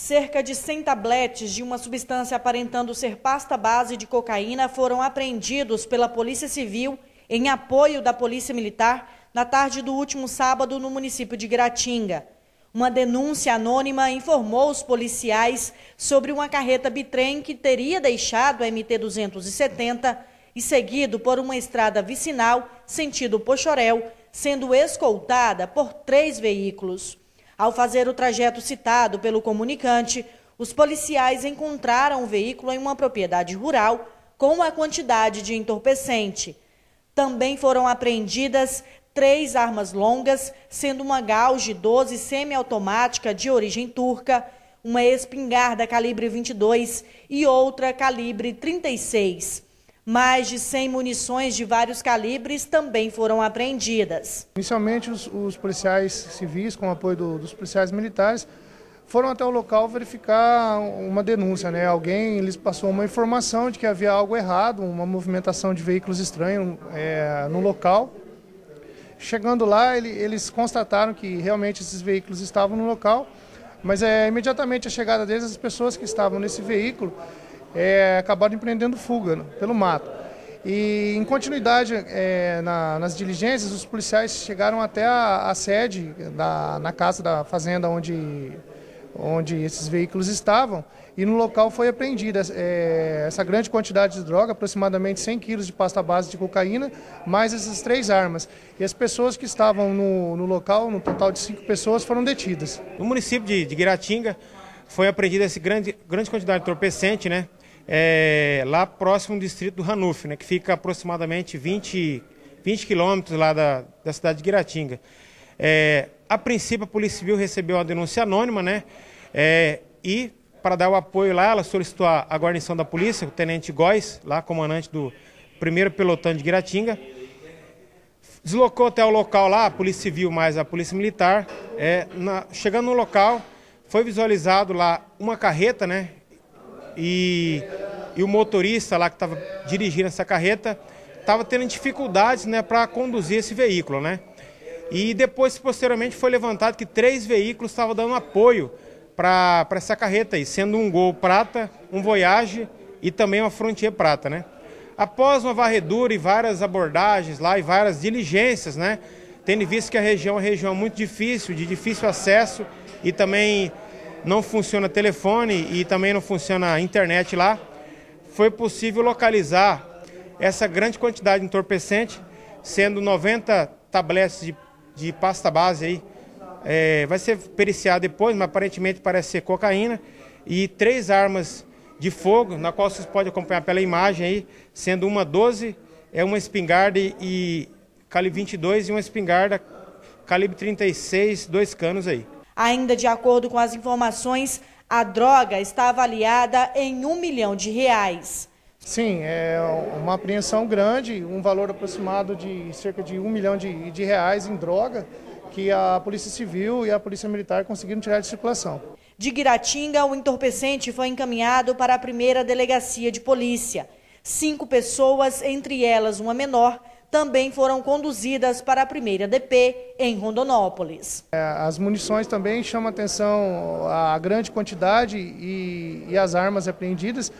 Cerca de 100 tabletes de uma substância aparentando ser pasta base de cocaína foram apreendidos pela Polícia Civil em apoio da Polícia Militar na tarde do último sábado no município de Gratinga. Uma denúncia anônima informou os policiais sobre uma carreta bitrem que teria deixado a MT-270 e seguido por uma estrada vicinal sentido Pochorel, sendo escoltada por três veículos. Ao fazer o trajeto citado pelo comunicante, os policiais encontraram o veículo em uma propriedade rural com a quantidade de entorpecente. Também foram apreendidas três armas longas, sendo uma Gauge 12 semiautomática de origem turca, uma espingarda calibre 22 e outra calibre 36. Mais de 100 munições de vários calibres também foram apreendidas. Inicialmente, os, os policiais civis, com o apoio do, dos policiais militares, foram até o local verificar uma denúncia. Né? Alguém lhes passou uma informação de que havia algo errado, uma movimentação de veículos estranhos é, no local. Chegando lá, ele, eles constataram que realmente esses veículos estavam no local, mas é, imediatamente a chegada deles, as pessoas que estavam nesse veículo é, acabaram empreendendo fuga né, pelo mato. E em continuidade é, na, nas diligências, os policiais chegaram até a, a sede da, na casa da fazenda onde, onde esses veículos estavam e no local foi apreendida é, essa grande quantidade de droga, aproximadamente 100 quilos de pasta base de cocaína, mais essas três armas. E as pessoas que estavam no, no local, no total de cinco pessoas, foram detidas. No município de, de Guiratinga foi apreendida essa grande, grande quantidade de entorpecente, né? É, lá próximo do distrito do Ranulf, né, que fica aproximadamente 20, 20 quilômetros lá da, da cidade de Guiratinga. É, a princípio, a Polícia Civil recebeu uma denúncia anônima, né, é, e para dar o apoio lá, ela solicitou a, a guarnição da polícia, o tenente Góes, lá comandante do primeiro pelotão de Guiratinga, deslocou até o local lá, a Polícia Civil mais a Polícia Militar, é, na, chegando no local, foi visualizado lá uma carreta, né, e, e o motorista lá que estava dirigindo essa carreta estava tendo dificuldades né, para conduzir esse veículo. Né? E depois, posteriormente, foi levantado que três veículos estavam dando apoio para essa carreta aí, sendo um Gol Prata, um Voyage e também uma Frontier Prata. Né? Após uma varredura e várias abordagens lá e várias diligências, né, tendo visto que a região é uma região muito difícil, de difícil acesso e também não funciona telefone e também não funciona internet lá, foi possível localizar essa grande quantidade de entorpecente, sendo 90 tabletes de, de pasta base aí, é, vai ser periciado depois, mas aparentemente parece ser cocaína, e três armas de fogo, na qual vocês podem acompanhar pela imagem aí, sendo uma 12, é uma espingarda e calibre 22 e uma espingarda calibre 36, dois canos aí. Ainda de acordo com as informações, a droga está avaliada em um milhão de reais. Sim, é uma apreensão grande, um valor aproximado de cerca de um milhão de, de reais em droga que a Polícia Civil e a Polícia Militar conseguiram tirar de circulação. De Guiratinga, o entorpecente foi encaminhado para a primeira delegacia de polícia. Cinco pessoas, entre elas uma menor, também foram conduzidas para a primeira DP em Rondonópolis. É, as munições também chamam atenção a grande quantidade e, e as armas apreendidas,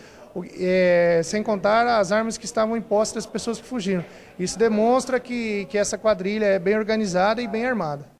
é, sem contar as armas que estavam impostas às pessoas que fugiram. Isso demonstra que, que essa quadrilha é bem organizada e bem armada.